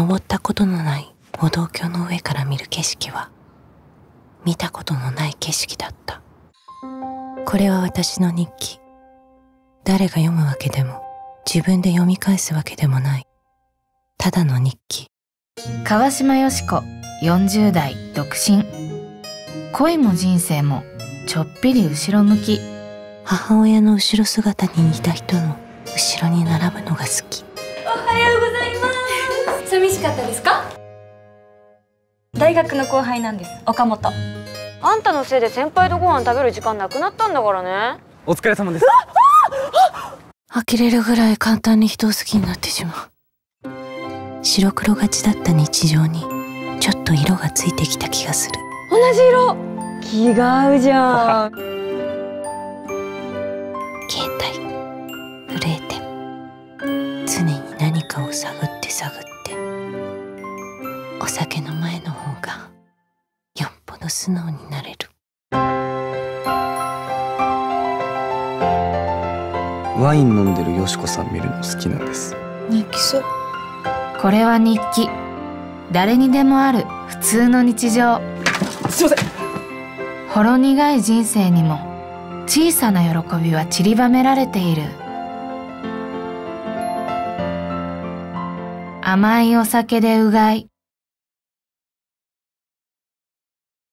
登ったことのない歩道橋の上から見る景色は見たことのない景色だった。これは私の日記。誰が読むわけでも自分で読み返すわけでもない。ただの日記。川島よし子40代独身。恋も人生もちょっぴり後ろ向き。母親の後ろ姿に似た人の後ろに並ぶのが好き。おはようございます寂しかったですか？大学の後輩なんです岡本。あんたのせいで先輩とご飯食べる時間なくなったんだからね。お疲れ様です。呆れるぐらい簡単に人を好きになってしまう。白黒がちだった日常にちょっと色がついてきた気がする。同じ色。気が合うじゃん。携帯。震えて常に何かを探って探って。お酒の前の方がよっぽど素直になれる。ワイン飲んでるよしこさん見るの好きなんです。日記そう。これは日記。誰にでもある普通の日常。すいません。ほろ苦い人生にも小さな喜びは散りばめられている。甘いお酒でうがい